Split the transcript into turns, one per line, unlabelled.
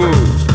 food.